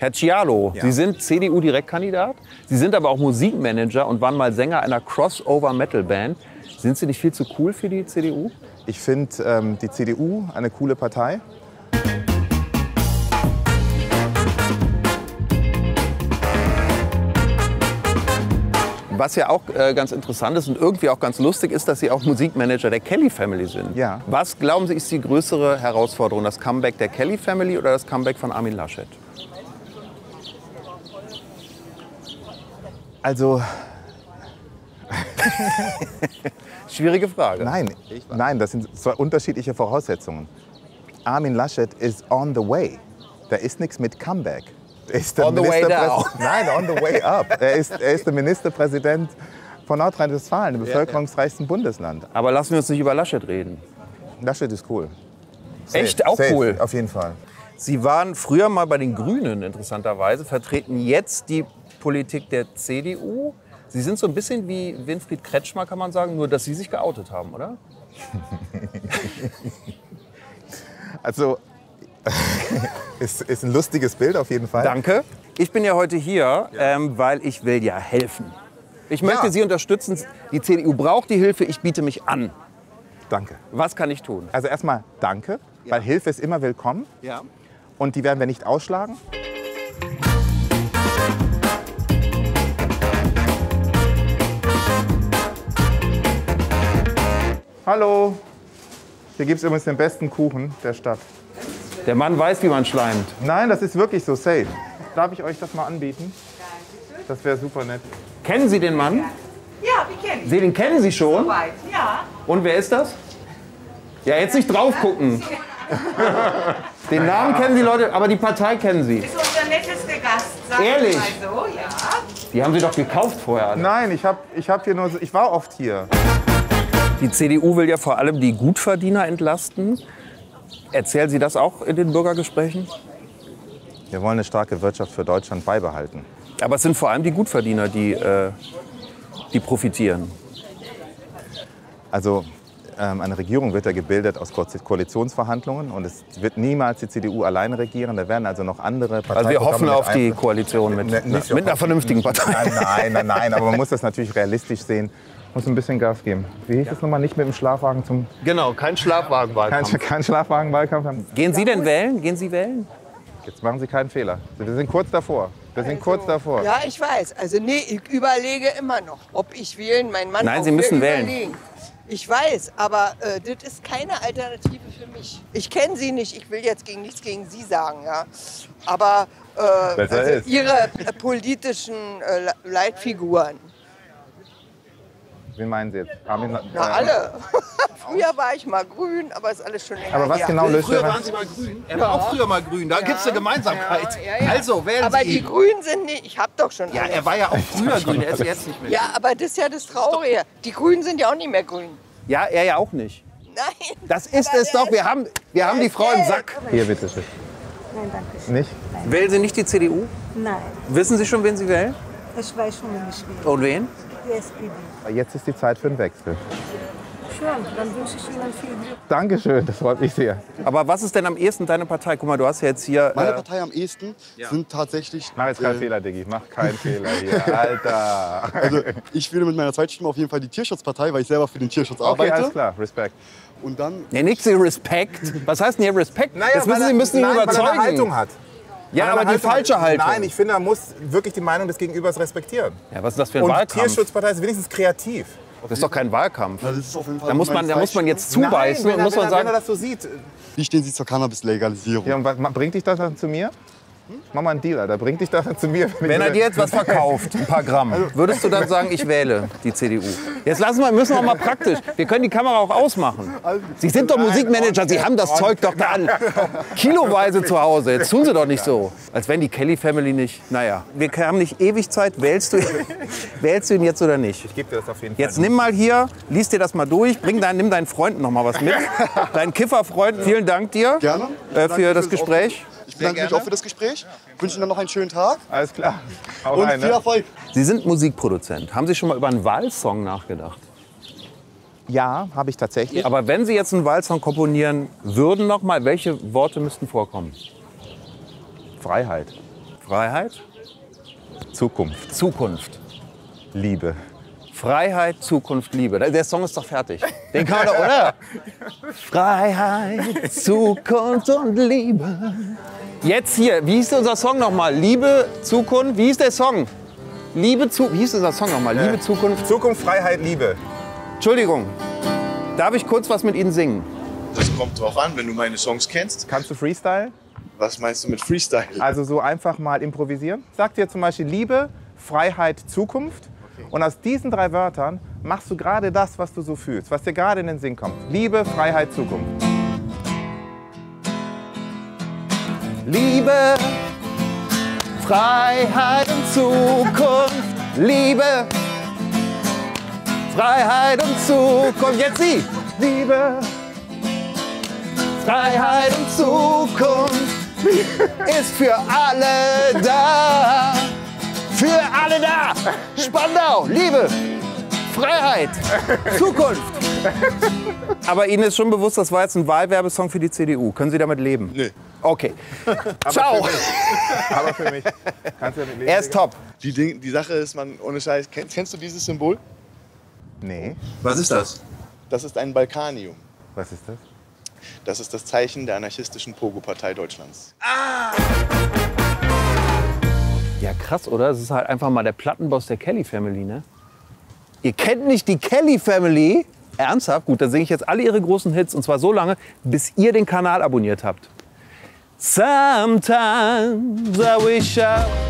Herr Cialo, Sie sind CDU-Direktkandidat. Sie sind aber auch Musikmanager und waren mal Sänger einer Crossover-Metal-Band. Sind Sie nicht viel zu cool für die CDU? Ich finde ähm, die CDU eine coole Partei. Was ja auch äh, ganz interessant ist und irgendwie auch ganz lustig ist, dass Sie auch Musikmanager der Kelly Family sind. Ja. Was glauben Sie ist die größere Herausforderung? Das Comeback der Kelly Family oder das Comeback von Armin Laschet? Also Schwierige Frage. nein, nein, das sind zwei unterschiedliche Voraussetzungen. Armin Laschet is on the way. Da ist nichts mit Comeback. Er ist der On the way down. Nein, on the way up. Er ist, er ist der Ministerpräsident von Nordrhein-Westfalen, dem bevölkerungsreichsten Bundesland. Aber lassen wir uns nicht über Laschet reden. Laschet ist cool. Echt? Auch Safe, cool. Auf jeden Fall. Sie waren früher mal bei den Grünen, interessanterweise, vertreten jetzt die Politik der CDU. Sie sind so ein bisschen wie Winfried Kretschmer, kann man sagen, nur dass Sie sich geoutet haben, oder? Also, ist, ist ein lustiges Bild auf jeden Fall. Danke. Ich bin ja heute hier, ähm, weil ich will ja helfen. Ich möchte Ja. Sie unterstützen. Die CDU braucht die Hilfe, ich biete mich an. Danke. Was kann ich tun? Also erstmal danke, weil Hilfe ist immer willkommen Ja. und die werden wir nicht ausschlagen. Hallo, hier gibt es übrigens den besten Kuchen der Stadt. Der Mann weiß, wie man schleimt. Nein, das ist wirklich so safe. Darf ich euch das mal anbieten? Das wäre super nett. Kennen Sie den Mann? Ja, wir kennen Sie, den kennen Sie schon? Soweit. Ja. Und wer ist das? Ja, jetzt nicht drauf gucken. Den Namen kennen Sie Leute, aber die Partei kennen Sie. Ist unser nettester Gast. Sag Ehrlich? Mal so, ja. Die haben Sie doch gekauft vorher. alle. Nein, ich habe ich hab hier nur, ich war oft hier. Die CDU will ja vor allem die Gutverdiener entlasten. Erzählen Sie das auch in den Bürgergesprächen? Wir wollen eine starke Wirtschaft für Deutschland beibehalten. Aber es sind vor allem die Gutverdiener, die, äh, die profitieren. Also ähm, eine Regierung wird ja gebildet aus Ko Koalitionsverhandlungen und es wird niemals die CDU alleine regieren. Da werden also noch andere Parteien. Also wir hoffen auf die Koalition mit, Ne, mit einer vernünftigen Partei. Nein, nein, nein, nein, aber man muss das natürlich realistisch sehen. Muss ein bisschen Gas geben. Wie hieß es nochmal? Nicht mit dem Schlafwagen zum. Genau, kein Kein, Schlafwagenwahlkampf. kein Schlafwagenwahlkampf haben. Gehen Sie denn wählen? Gehen Sie wählen? Jetzt machen Sie keinen Fehler. Wir sind kurz davor. Wir sind kurz davor. Ja, ich weiß. Also nee, ich überlege immer noch, ob ich wählen, mein Mann Nein, Sie müssen wählen. überlegen. Ich weiß, aber äh, das ist keine Alternative für mich. Ich kenne Sie nicht, ich will jetzt gegen nichts gegen Sie sagen, ja. Aber äh, Besser also ist. Ihre äh, politischen äh, Le- Leitfiguren, Wen meinen Sie jetzt? Armin, na alle. Früher war ich mal grün, aber ist alles schon länger Aber was her. genau löst Früher waren Sie mal grün. Er war auch früher mal grün. Da gibt es eine Gemeinsamkeit. Ja, ja, ja. Also wählen Aber Sie die ihn. Grünen sind nicht, ich habe doch schon Ja, alle. er war ja auch früher grün. Er ist jetzt nicht mehr. Ja, aber das ist ja das Traurige. Die Grünen sind ja auch nicht mehr grün. Ja, er ja auch nicht. Nein. Das ist Aber es doch. Wir haben, wir haben die Frau im Sack. Hier, bitte schön. Nein, danke schön. Nicht? Wählen Sie nicht die CDU? Nein, Wissen Sie schon, wen Sie wählen? ich weiß schon, wen ich will. Und wen? Die SPD. Jetzt ist die Zeit für einen Wechsel. Schon, dann wünsche ich Ihnen viel Glück. Dankeschön, das freut mich sehr. Aber was ist denn am ehesten deine Partei? Guck mal, du hast ja jetzt hier. Meine Äh, Partei am ehesten sind tatsächlich. Mach jetzt keinen äh, Fehler, Diggi. Mach keinen Fehler hier. Alter. Also ich wähle mit meiner Zweitstimme auf jeden Fall die Tierschutzpartei, weil ich selber für den Tierschutz Okay, arbeite. alles klar. Respekt. Und dann nee, nichts Respekt. Was heißt denn hier Respekt? das müssen Sie müssen ihn nein, Weil er eine überzeugen. Haltung hat. Ja, er aber die falsche Haltung. Nein, ich finde, man muss wirklich die Meinung des Gegenübers respektieren. ja, was ist das für ein Und Wahlkampf? Tierschutzpartei ist wenigstens kreativ. Das ist doch kein Wahlkampf. Das ist auf jeden Fall Da muss man, da muss man jetzt zubeißen Nein, und wenn, muss er, man wenn, er, wenn er sagen, das so sieht. Wie stehen Sie zur Cannabis-Legalisierung? Ja, und was, bringt dich das dann zu mir? Mach mal einen Dealer, da bringt dich das dann zu mir. wenn er dir jetzt was verkauft, ein paar Gramm, würdest du dann sagen, ich wähle die CDU? Jetzt lassen wir, müssen wir mal praktisch. Wir können die Kamera auch ausmachen. Sie sind doch Musikmanager, Sie haben das Zeug doch da an. Kiloweise zu Hause. Jetzt tun Sie doch nicht so. Als wenn die Kelly Family nicht. Naja, wir haben nicht ewig Zeit. Wählst du, wählst du ihn jetzt oder nicht? Ich gebe dir das auf jeden Fall. Jetzt nimm mal hier, lies dir das mal durch, bring dein, nimm deinen Freunden noch mal was mit. Deinen Kifferfreunden, vielen Dank dir Gerne. äh, für das Gespräch. Ich bedanke mich auch für das Gespräch. Wünsche Ihnen dann noch einen schönen Tag Alles klar. Hau und rein, viel ne? Erfolg. Sie sind Musikproduzent. Haben Sie schon mal über einen Wahlsong nachgedacht? Ja, habe ich tatsächlich. Aber wenn Sie jetzt einen Wahlsong komponieren würden noch mal, welche Worte müssten vorkommen? Freiheit. Freiheit, Zukunft, Zukunft. Liebe. Freiheit, Zukunft, Liebe. Der Song ist doch fertig. Den kann man doch, oder? Freiheit, Zukunft und Liebe. Jetzt hier, wie hieß unser Song nochmal? Liebe, Zukunft, wie hieß der Song? Liebe, zu, wie hieß unser Song nochmal? Liebe, Zukunft. Zukunft, Freiheit, Liebe. Entschuldigung, darf ich kurz was mit Ihnen singen? Das kommt drauf an, wenn du meine Songs kennst. Kannst du Freestyle? Was meinst du mit Freestyle? Also so einfach mal improvisieren. Sag dir zum Beispiel Liebe, Freiheit, Zukunft. Und aus diesen drei Wörtern machst du gerade das, was du so fühlst, was dir gerade in den Sinn kommt. Liebe, Freiheit, Zukunft. Liebe, Freiheit und Zukunft. Liebe, Freiheit und Zukunft. Jetzt Sie. Liebe, Freiheit und Zukunft ist für alle da. Für alle da. Spandau, Liebe, Freiheit, Zukunft. Aber Ihnen ist schon bewusst, das war jetzt ein Wahlwerbesong für die CDU. Können Sie damit leben? Nö. Okay. Ciao. Aber für mich. Kannst du damit leben? Er ist top. Die, Ding, die Sache ist, man, ohne Scheiß, kennst, kennst du dieses Symbol? Nee. Was ist das? Das ist ein Balkanium. Was ist das? Das ist das Zeichen der anarchistischen Pogo-Partei Deutschlands. Ja, krass, oder? Das ist halt einfach mal der Plattenboss der Kelly Family, ne? Ihr kennt nicht die Kelly Family? Ernsthaft? Gut, dann singe ich jetzt alle ihre großen Hits und zwar so lange, bis ihr den Kanal abonniert habt. Sometimes I wish I